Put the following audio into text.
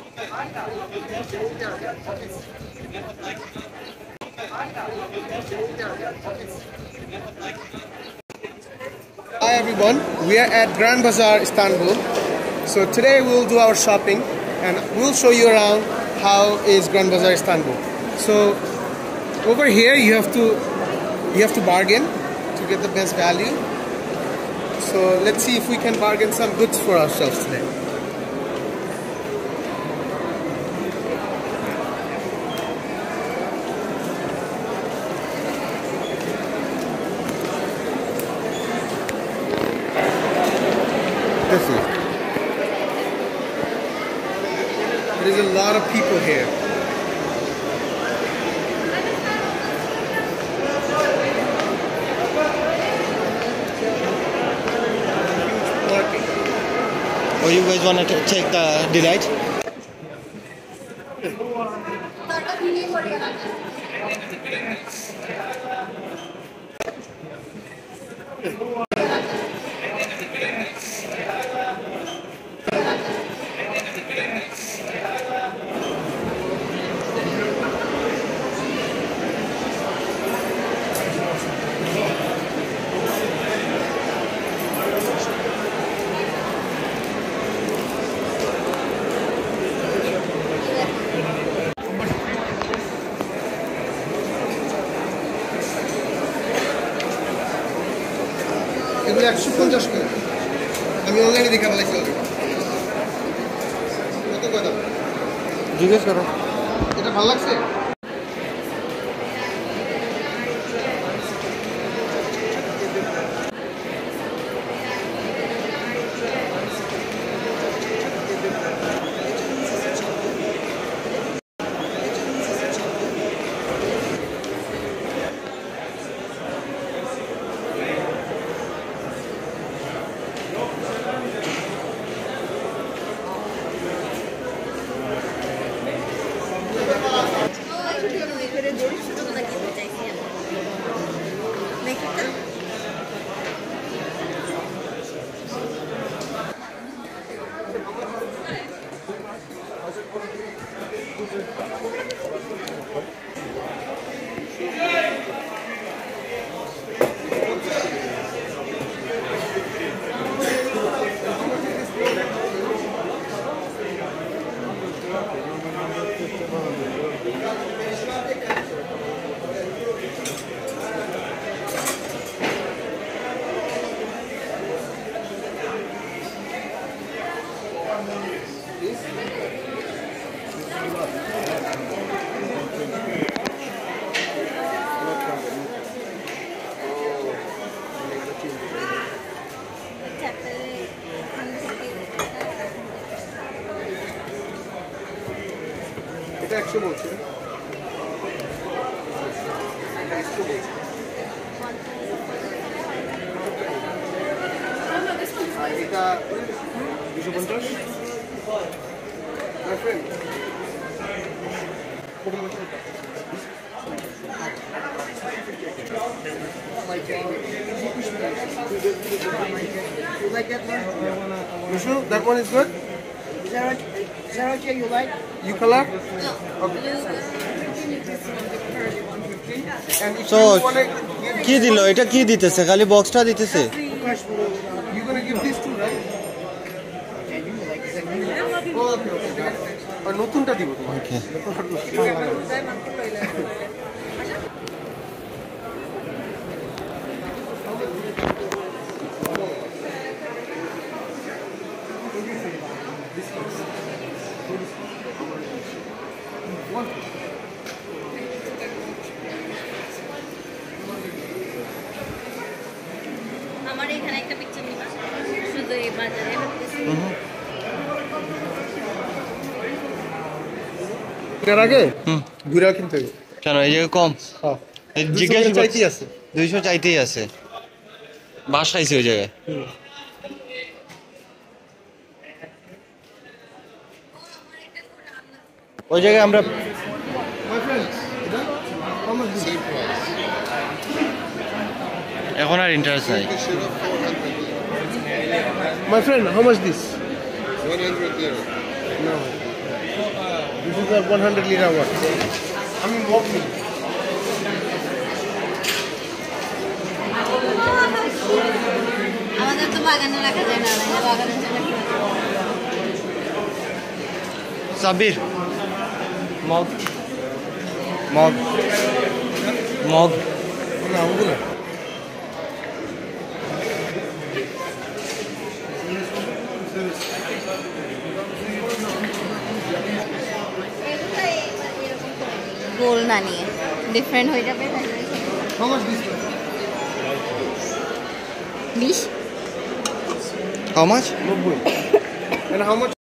Hi everyone, we are at Grand Bazaar, Istanbul. So today we'll do our shopping and we'll show you around how is Grand Bazaar, Istanbul. So over here you have to you have to bargain to get the best value. So let's see if we can bargain some goods for ourselves today. This is. There's a lot of people here. Oh, you guys want to take the delight? এগুলো একশো পঞ্চাশ করে। আমি অনলাইনে দেখে ভালো। কত কথা জিজ্ঞেস করো। এটা ভালো লাগছে? এটা একশো বলছে এটা একশো বলছে আর এটা দুশো পঞ্চাশ My friend. You like that one? You sure that one is good? Is that, okay? Is that okay you like? You color? No. Okay. So, you কি দিল এটা কি দিতেছে খালি বক্সটা দিতেছে You're gonna give this too, right? নতুনটা দিব তোমাকে এখানে একটা পিকচার নিবা। শুধু এই বাজারে হাঁটতেছি আগে? হুম। ঘুরে কিনতে হবে। কেন এই জায়গায় কম? হ্যাঁ। জিজ্ঞেস চাইতেই আছে। দুইশো চাইতেই আছে। বাসাইছে ওই জায়গায়। ওই জায়গায় আমরা এখন আর ইন্টারেস্ট নাই। My friend how much this this one আমি সাবির মগ। মগ। মগ। না ওগুলো। How much this? How much? and how much?